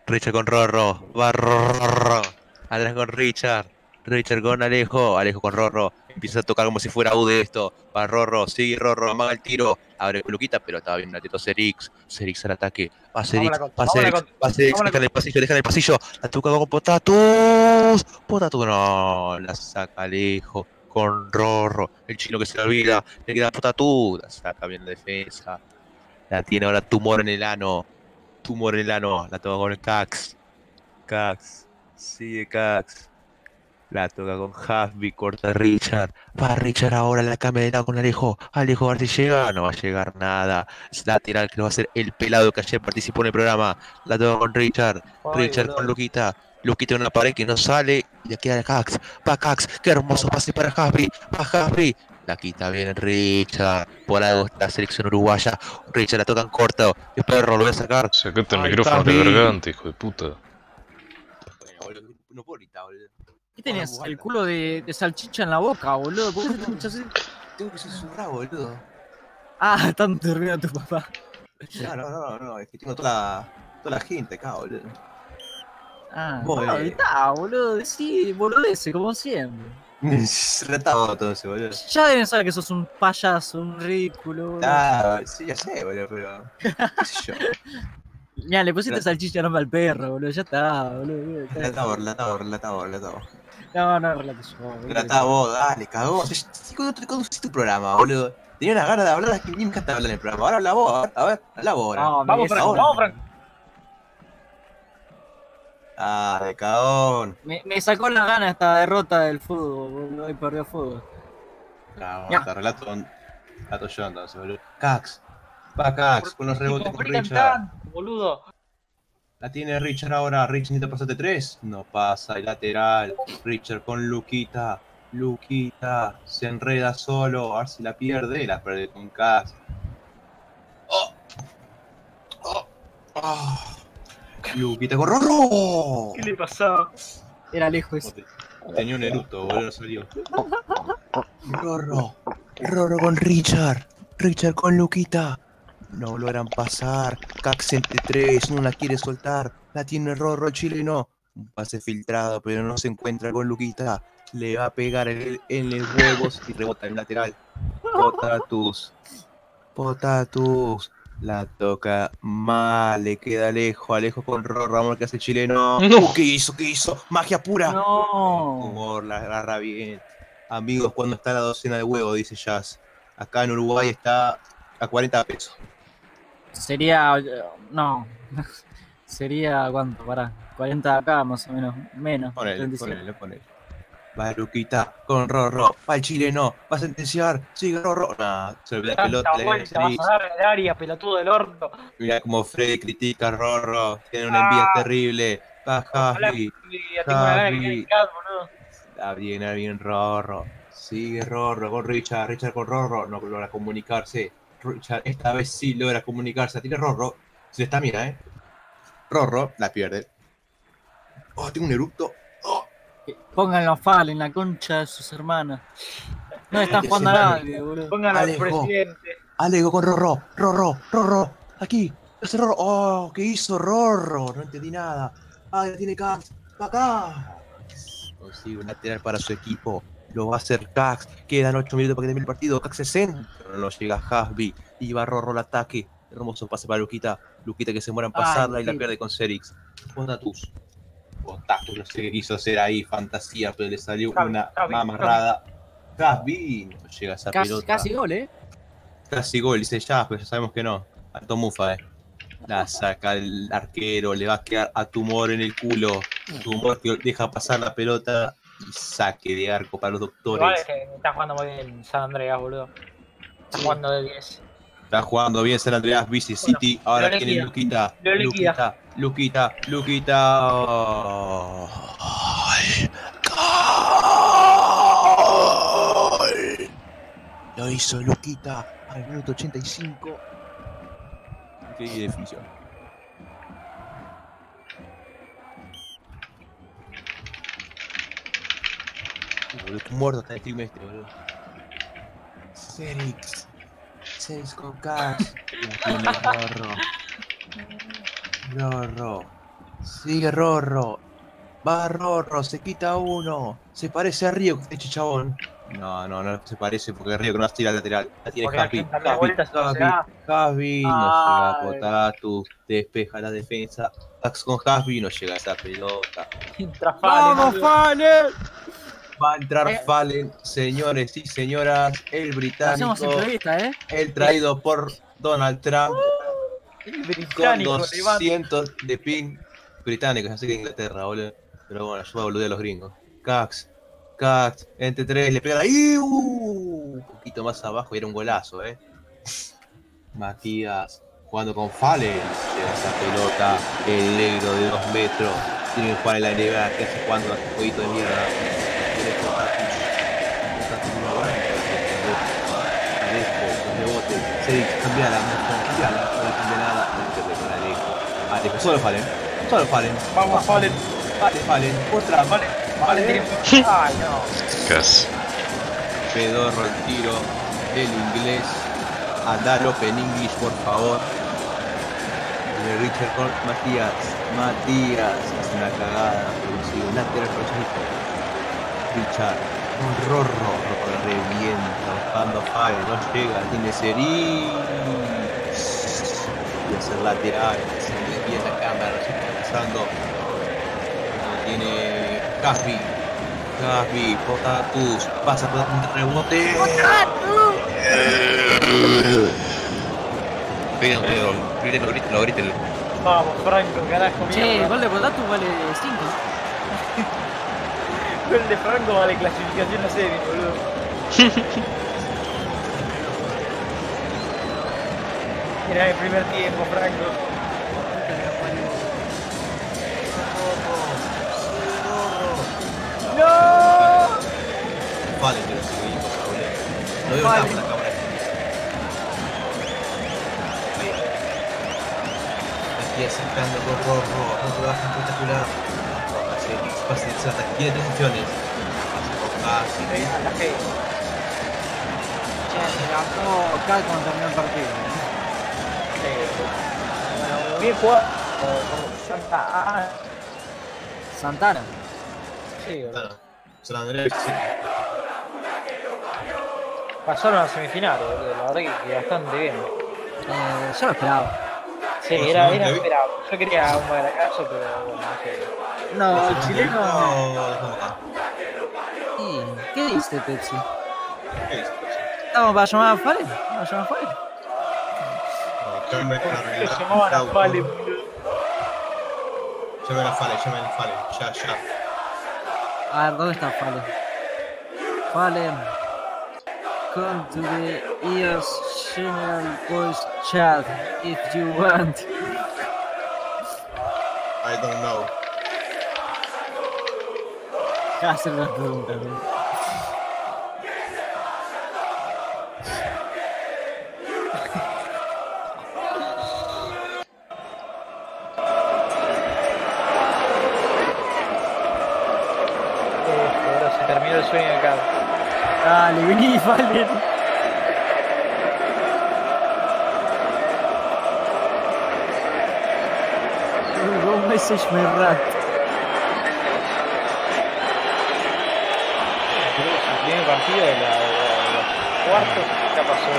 Richard con Rorro. Va Rorro. Atrás con Richard. Richard con Alejo. Alejo con Rorro. Empieza a tocar como si fuera U de esto. Va Rorro. Sigue Rorro. Amaga el tiro. Abre con Luquita, pero estaba bien atento Serix. Serix al ataque. Va Serix. la Va la Serix. Va Serix. la Deja en el pasillo. Deja en el pasillo. La toca con Potatus. Potatus no. La saca Alejo. con Rorro. El chino que se le olvida. Le queda potatuda. Saca bien la defensa. La tiene ahora tumor en el ano. Tumor en el ano. La toca con el Cax. Cax. Sigue Cax. La toca con Hasby, corta Richard. Va Richard ahora en la cámara con Alejo. Alejo, a ver si llega. No va a llegar nada. Es lateral que lo va a hacer el pelado que ayer participó en el programa. La toca con Richard. Richard con Luquita. Luquita en una pared que no sale. Y le queda Cax. Va Cax. Qué hermoso pase para Hasby. Va Hasby. La quita bien Richard. Por algo está la selección uruguaya. Richard la toca en corto. El perro lo voy a sacar. Sacate el Ay, micrófono de garganta, hijo de puta. No puedo gritar, boludo. ¿Qué tenías? El culo de, de salchicha en la boca, boludo. ¿Por qué te escuchas así? Tengo que susurrar, boludo. Ah, están durmiendo tu papá. No, no, no, no, es que tengo toda la, toda la gente acá, boludo. Ah, no, está, boludo. Sí, boludeces, como siempre. Retado entonces, boludo. Ya deben saber que sos un payaso, un ridículo. boludo. Ah, sí, ya sé, boludo, pero. ¿Qué sé yo? Mira, le pusiste La- salchicha nomás al perro, boludo. Ya está, boludo. Relatado, relatado, relatado, relatado. No, no, relate yo. boludo. Relatado vos, dale, cagó. ¿Cuándo te cuándo hiciste tu programa, boludo? Tenía una gana de hablar, que ni me encanta hablar en el programa. Ahora habla vos, a ver, habla vos ahora. No, Vamos, Franco, ahora. vamos, Franco. Ah, de cagón. Me, me sacó la gana esta derrota del fútbol, boludo. Hoy perdió fútbol. No, Ya. te relato, relato yo entonces, boludo. Cax, va Cax, con los rebotes con Richard. Boludo. La tiene Richard ahora. Richard necesita pasarte tres. No pasa. El lateral. Richard con Luquita. Luquita. Se enreda solo. A ver si la pierde. La pierde con Cax. Oh. Oh. Oh. Luquita con Rorro. ¿Qué le pasaba? Era lejos. Tenía un eructo, boludo. Salió. Rorro. Rorro con Richard. Richard con Luquita. No logran pasar. Cax entre tres. No la quiere soltar. La tiene Rorro chileno. Un pase filtrado, pero no se encuentra con Luquita. Le va a pegar en el huevos y rebota en el lateral. Potatus. Potatus. La toca mal. Le queda lejos. Alejo con Rorro. Vamos a ver qué hace chileno. No. ¿Qué hizo? ¿Qué hizo? Magia pura. No. Humor, la agarra bien. Amigos, cuando está la docena de huevos, dice Jazz. Acá en Uruguay está a 40 pesos. Sería. No. Sería. ¿Cuánto? Pará. 40 acá más o menos. Menos. Ponele, 37. ponele, ponele. Va Luquita con Rorro. Va el chileno. Va a sentenciar. Sigue Rorro. Nah, se la pelota. Vuelta, vas a dar en el área, pelotudo del orto. Mira como Freddy critica a Rorro. Tiene una envidia Ah. terrible. Va Javi. Está bien, está bien Rorro. Sigue Rorro con Richard. Richard con Rorro. No logra comunicarse. Richard esta vez sí logra comunicarse. Tiene Rorro. Se está mira, eh. Rorro la pierde. Oh, tengo un eructo. Oh, Pónganlo a Fal en la concha de sus hermanas. No están jugando a nadie, boludo. Pongan al Alejo. presidente. Alego con Rorro. Rorro. Rorro. Aquí. Ese Rorro. Oh, ¿qué hizo Rorro? No entendí nada. Ah, ya tiene Cax. Va acá. Consigue un lateral para su equipo. Lo va a hacer Cax. Quedan 8 minutos para que termine el partido. Cax se centra. Pero no llega Hasby. Y va Rorro al ataque. Hermoso pase para Luquita. Luquita que se muera en Ay, pasarla y la sí. pierde con Serix. Potatus. Potatus, no sé qué quiso hacer ahí. Fantasía, pero le salió Javi, una Javi, mamarrada. Hasby. No llega esa Casi, pelota. casi gol, eh. Casi gol, dice ya, pero ya sabemos que no. Alto Mufa, eh. La saca el arquero, le va a quedar a Tumor en el culo. Tumor que deja pasar la pelota y saque de arco para los doctores. es que está jugando muy bien San Andreas, boludo. Está jugando de 10. Está jugando bien San Andreas, Vice City. Ahora tiene Luquita. Luquita, Luquita, Luquita. Gol. Lo hizo Luquita al minuto 85. Increíble definición. Boludo, muerto hasta el stream este, boludo. Serix. Serix con cash. La tiene Rorro. Rorro. Sigue Rorro. Va Rorro, se quita uno. Se parece a Río, este chabón. No, no, no se parece porque Río que no tira lateral. La tiene Javi. Javi, no llega Potatus, despeja la defensa. Pax con Javi, no llega esa pelota. ¡Vamos. Fale! Va a entrar Eh. Fallen, señores y señoras, el británico, ¿eh? el traído por Donald Trump, El con británico levanta. 200 de ping británicos, así que Inglaterra, boludo. Pero bueno, yo voy a los gringos. Cax, Cax, entre tres, le pega ahí, uh, un poquito más abajo y era un golazo, eh. Matías jugando con Fallen, esa pelota, el negro de 2 metros, tiene que jugar en la NBA, que hace jugando a jueguito de mierda. Cedric, cambiala, cambiala, no le cambia nada, no te con Alejo. Alejo, solo Fallen, solo Fallen, Vamos, Fallen. Fallen, Fallen, otra, Vale, vale, Ay, no. Casi. Pedorro el tiro del inglés. A dar open English, por favor. De Richard Matías. Matías hace una cagada. Un lateral Richard. Un rorro. Revienta. Buscando a Fire. No llega. Tiene Seri. Y hacer lateral. Se desvía la cámara. Se está pasando. Tiene Caspi. Gaspi, Potatus, pasa por un rebote. Pídenlo, grítenlo, grítenlo, grítenlo. Vamos, Franco, carajo, Che, mierda. gol de Potatus vale 5. Gol de Franco vale clasificación a serie, boludo. Era el primer tiempo, Franco. ¡No! Vale, pero oye, cosa, boludo. No veo nada por la cámara. Aquí acercando con Rorro, Rorro espectacular. Tiene tres opciones. Pasa con Casi, A la G. Che, se ganó Cal cuando terminó el partido. Eh, Bueno, bien jugado. Santa. Ah, ah, Santana. sí, boludo. San Andrés, sí. Pasaron a las semifinales, boludo. La verdad que, bastante bien. Eh, yo lo esperaba. Sí, era, era esperado. Yo quería un bagacazo, pero bueno, no sé. No, el No, chileno. dejamos acá. ¿Y ¿Qué dice Pepsi? ¿Qué dice? ¿Estamos para llamar a Fallen? ¿Vamos a llamar a Fallen? No, llamen a Se arreglar. llamaban a Auto. Fallen, boludo. Llamen a Fallen, llamen a Fallen, ya, ya. A ver, ¿dónde está Fallen? Fallen. Come to the EOS General Voice Chat if you want. I don't know. Hacer una pregunta, ¿no? Eh, terminó el sueño de acá. Dale, vení, Fallen. Go message me rat. Creo que su primer partido de, la, de, la- de los cuartos ya pasó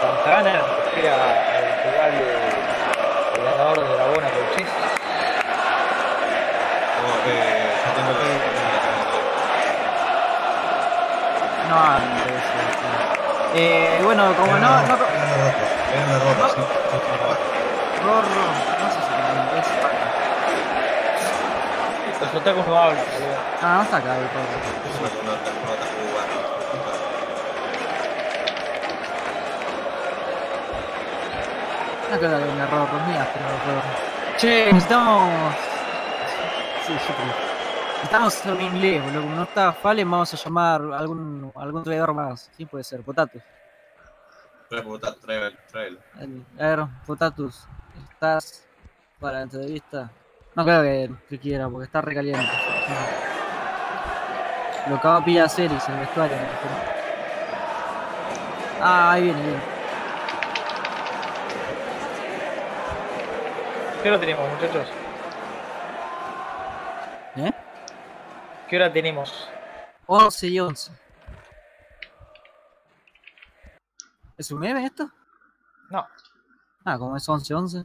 Santana, que era el rival de- el ganador de la buena Colchis. Oh, eh, ya tengo el No, no debe ser, sí. Eh, bueno, como no, no. Rorro, no sé si es Los otakus no hablan. Ah, no está acá el Rorro. No creo que haya un error, mía, pero. Che, necesitamos. Sí, yo creo. Necesitamos en inglés, boludo. Como no está Fallen, vamos a llamar a algún, algún traidor más. ¿Quién puede ser? Potatus. Trae. El- A ver, Potatus, ¿estás para la entrevista? No creo que, que quiera, porque está recaliente. Lo acaba de pillar a Ceres en el vestuario. Ah, ahí viene, viene. ¿Qué hora tenemos, muchachos? ¿Eh? ¿Qué hora tenemos? 11 y 11. ¿Es un 9 esto? No. Ah, como es 11, 11.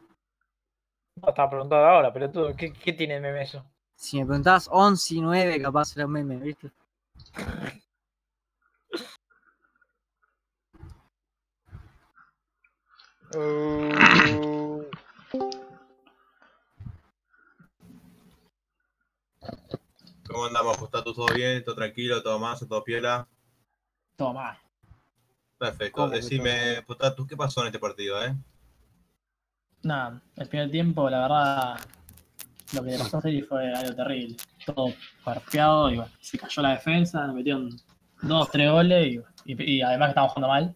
No, estaba preguntado ahora, pero tú, ¿qué, qué tiene el meme eso? Si me preguntabas 11 y 9, capaz era un meme, ¿viste? uh... ¿Cómo andamos, Postatus? ¿Todo bien? ¿Todo tranquilo? ¿Todo más? ¿Todo piola? Todo mal. Perfecto. ¿Cómo que Decime, Postatus, ¿qué pasó en este partido, eh? Nada, el primer tiempo, la verdad, lo que le pasó a City fue algo terrible. Todo parpeado y bueno, se cayó la defensa, nos metieron dos, tres goles y, y- y además que estábamos jugando mal.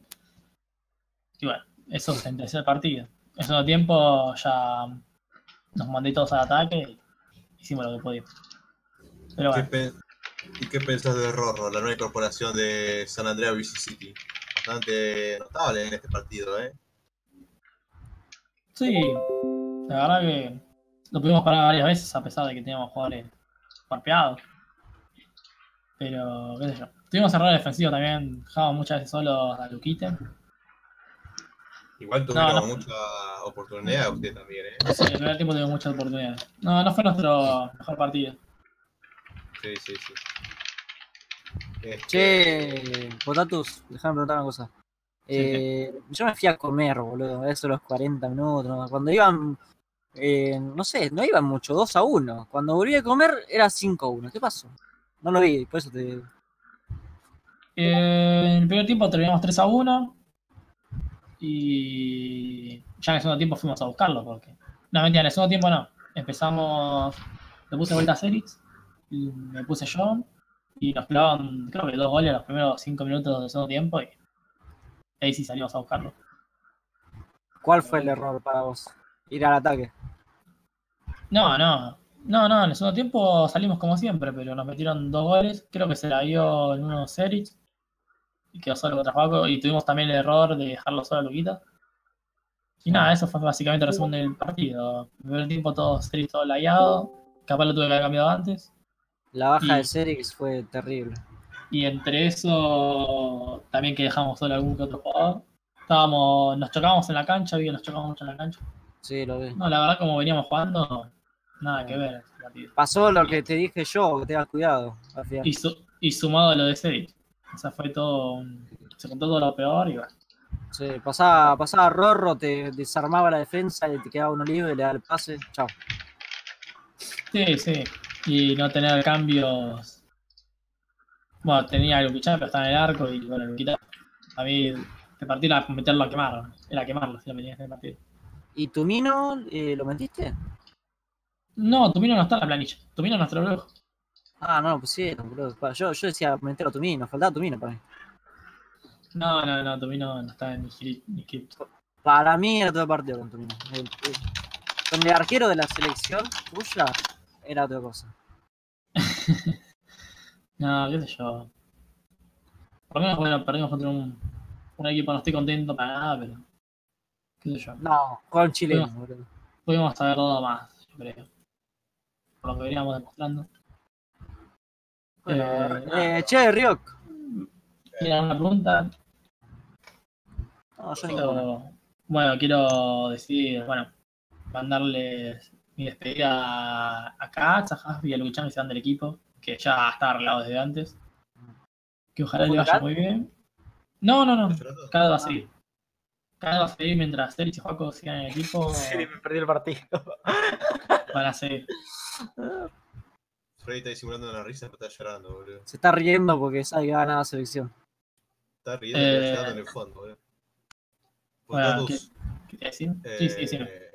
Y bueno, eso sentenció el partido. En segundo tiempo ya nos mandé todos al ataque y hicimos lo que pudimos. Pero ¿Qué bueno, pen- ¿Y qué pensás de Rorro, la nueva incorporación de San Andrea BC City? Bastante notable en este partido, ¿eh? sí, la verdad que lo pudimos parar varias veces a pesar de que teníamos jugadores parpeados. Pero, qué sé yo. Tuvimos errores defensivos también, dejamos muchas veces solos a Luquite. Igual tuvieron No, no. mucha oportunidad usted también, ¿eh? Sí, el primer tiempo tuvimos muchas oportunidades. No, no fue nuestro mejor partido. Sí, sí, sí. Este, Che, Potatus, déjame preguntar una cosa. Eh, yo me fui a comer, boludo, eso los 40 minutos. ¿no? Cuando iban, eh, no sé, no iban mucho, 2 a 1. Cuando volví a comer era 5 a 1. ¿Qué pasó? No lo vi, por eso te. Eh, en el primer tiempo terminamos 3 a 1. Y ya en el segundo tiempo fuimos a buscarlo. porque No, mentira, en el segundo tiempo no. Empezamos. Le puse vuelta a. y Me puse John. Y nos clavaban, creo que dos goles en los primeros 5 minutos del segundo tiempo. Y ahí sí salimos a buscarlo. ¿Cuál fue el error para vos? Ir al ataque. No, no. No, no, en el segundo tiempo salimos como siempre, pero nos metieron dos goles. Creo que se la dio en uno Serix. Y quedó solo contra Paco. Y tuvimos también el error de dejarlo solo a Luquita. Y nada, eso fue básicamente el resumen del partido. En el primer tiempo todo Serix todo layado. Capaz lo tuve que haber cambiado antes. La baja Y- de Serix fue terrible. Y entre eso también que dejamos solo algún que otro jugador. Estábamos, nos chocábamos en la cancha, vi nos chocamos mucho en la cancha. Sí, lo vi. No, la verdad como veníamos jugando, nada que ver. Pasó lo que te dije yo, que tengas cuidado. Al final. Y, su- y sumado a lo de Cedric. O sea, fue todo. un- Se contó todo lo peor y bueno. Sí, pasaba, pasaba Rorro, te desarmaba la defensa y te quedaba uno libre, le daba el pase. Chao. Sí, sí. Y no tener cambios. Bueno, tenía a Luquichán, pero estaba en el arco y bueno, Luquita. A mí, este partido era meterlo a quemar. Era quemarlo si lo metías en el partido. ¿Y tu Mino eh, lo metiste? No, Tumino no está en la planilla. Tumino es nuestro lujo. Ah, no lo pusieron, boludo. Yo, yo decía meter a tu Mino, faltaba tu Mino para mí. No, no, no, Tumino no está en mi script-. Para mí era todo el partido con tu Mino. El- el- con el arquero de la selección tuya era otra cosa. No, qué sé yo. Por lo menos, bueno, perdimos contra un, un equipo, no estoy contento para nada, pero. Qué sé yo. No, con No. boludo. Pudimos haber dado más, yo creo. Por lo que veníamos demostrando. Bueno, Eh, eh, che, Ryok. ¿Tienen alguna pregunta? No, yo. Yo- bueno, quiero decir, bueno, mandarles mi despedida a- a Katz, a Hasbi y a Luchan que se van del equipo, que ya está arreglado desde antes. Que ojalá le ¿Cómo, vaya Kat? muy bien. No, no, no, cada va a seguir. Cada va a seguir mientras Celis y Juaco sigan en el equipo, Sí, me perdí el partido. van a seguir. Freddy está disimulando una risa, pero está llorando, boludo. Se está riendo porque sabe que va a ganar la selección. Está riendo, Eh, pero llorando en el fondo, boludo. bueno, Potatus, ¿Qué te decir? Sí, sí, sí. eh,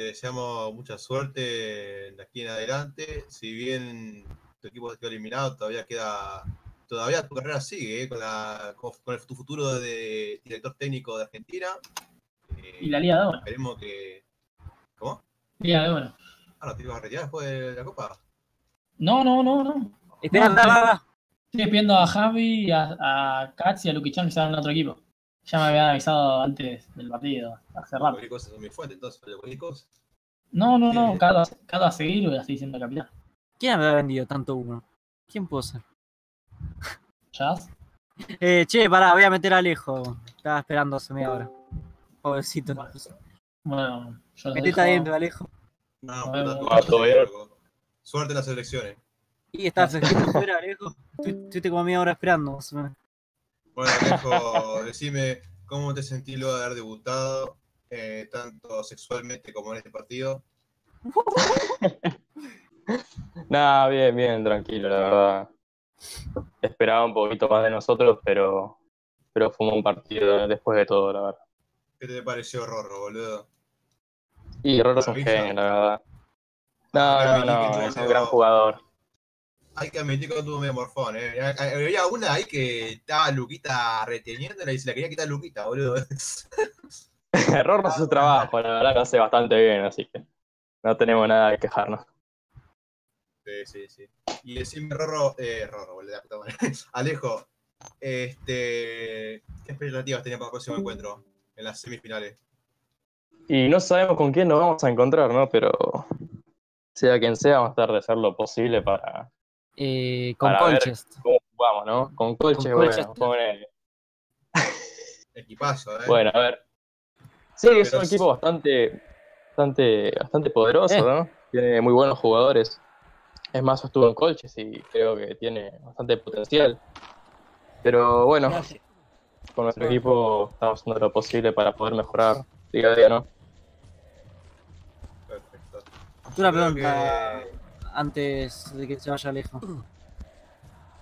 Te deseamos mucha suerte de aquí en adelante. Si bien tu equipo quedó eliminado, todavía queda. Todavía tu carrera sigue eh, con, la, con, con el- tu futuro de director técnico de Argentina. Eh, Y la Liga de Oro. Esperemos que. ¿Cómo? Liga de Oro. Ah, ¿no te ibas a retirar después de la Copa? No, no, no, no. Espera, No. Estoy despidiendo a Javi, a, a Katz y a Luquichan que estaban en otro equipo. Ya me habían avisado antes del partido, hace rato. Cosa son mis fuentes, entonces, cualquier cosa. No, no, no, Sí. cada, cada a seguir voy a seguir siendo capitán. ¿Quién me ha vendido tanto uno? ¿Quién pudo ser? ¿Jazz? Eh, che, pará, voy a meter a Alejo. Estaba esperando hace media hora. Pobrecito. Bueno, yo los Metete dejo- adentro, Alejo. No, puta, loco. Suerte en las elecciones. Y festejando fuera, Alejo. Estu- Estuviste como media hora esperando, más o menos. Bueno, Alejo, decime, ¿Cómo te sentís luego de haber debutado, eh, tanto sexualmente como en este partido? Nada, bien, bien, tranquilo, la verdad. Esperaba un poquito más de nosotros, pero, pero fue un partido después de todo, la verdad. ¿Qué te pareció Rorro, boludo? Y Roro es un genio, la verdad. No, no, no, es un gran jugador. Hay que admitir que no tuvo medio morfón, ¿eh? Había una ahí que estaba Luquita reteniéndola y se la quería quitar Luquita, boludo. Roro hace su trabajo, la verdad lo hace bastante bien, así que no tenemos nada que quejarnos. Sí, sí, sí. Y decime, Rorro, eh, Rorro, boludo, la puta madre. Alejo, este, ¿qué expectativas tenía para el próximo encuentro en las semifinales? Y no sabemos con quién nos vamos a encontrar, ¿no? Pero sea quien sea, vamos a tratar de hacer lo posible para Eh, con Para ver. Colchester. cómo jugamos, ¿no? Con Colche, Con bueno, Colchester. ponele. Equipazo, ¿eh? Bueno, a ver. Sí, es un equipo bastante, bastante, bastante poderoso, Eh. ¿no? Tiene muy buenos jugadores. Es más, yo estuve en Colches y creo que tiene bastante potencial. Pero bueno, con nuestro equipo estamos haciendo lo posible para poder mejorar día a día, ¿no? Perfecto. Una pregunta que- antes de que se vaya lejos.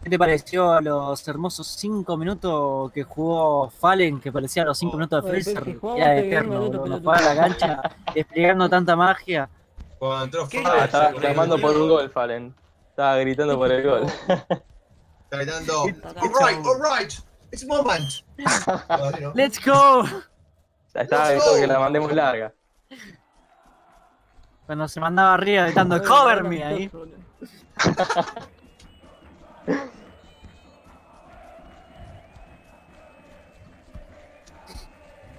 ¿Qué te pareció los hermosos 5 minutos que jugó Fallen, que parecía los 5 Oh. minutos de Freezer? Era eterno, game, boludo, boludo, nos fue a la cancha desplegando tanta magia. Cuando entró. Fabio, Ah, estaba clamando el por un gol, Fallen. Estaba gritando por el gol. Está gritando, alright, alright, it's moment. ¡Let's go! Estaba gritando que la mandemos larga. Cuando se mandaba arriba gritando cover me ahí.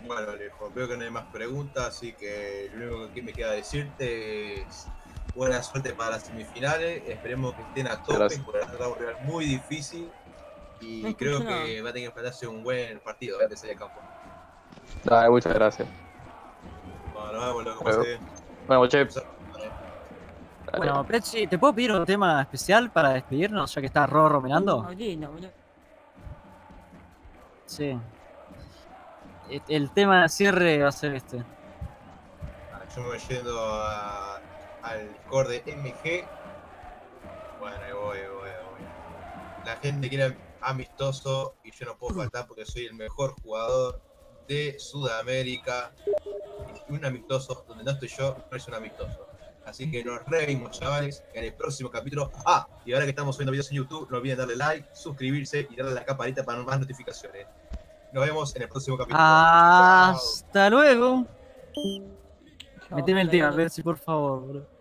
Bueno, Alejo, veo que no hay más preguntas, así que lo único que me queda decirte es buena suerte para las semifinales. Esperemos que estén a tope, porque va a ser un rival muy difícil. Y No creo que va a tener que enfrentarse un buen partido antes de salir al campo. Dale, muchas gracias. Bueno, nos vemos, loco. Luego. Che, Dale. Bueno, Pretzi, ¿te puedo pedir un tema especial para despedirnos, ya que está Rorro mirando? Sí. E- El tema de cierre va a ser este. Ah, Yo me voy yendo a- al core de MG. Bueno, ahí voy, ahí voy, ahí voy. La gente quiere amistoso y yo no puedo faltar porque soy el mejor jugador de Sudamérica. Y un amistoso donde no estoy yo no es un amistoso. Así que nos revimos, chavales, en el próximo capítulo. Ah, y ahora que estamos subiendo videos en YouTube, no olviden darle like, suscribirse y darle a la campanita para más notificaciones. Nos vemos en el próximo capítulo. Chao. Hasta luego. Meteme el tema, Pretzi, por favor, bro.